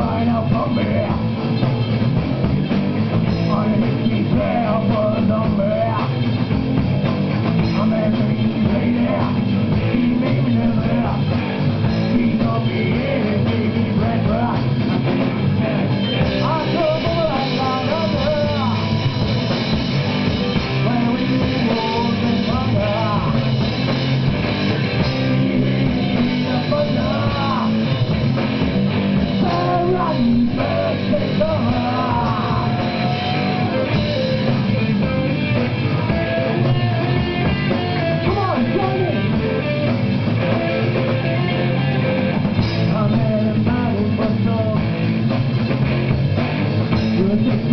find out for me.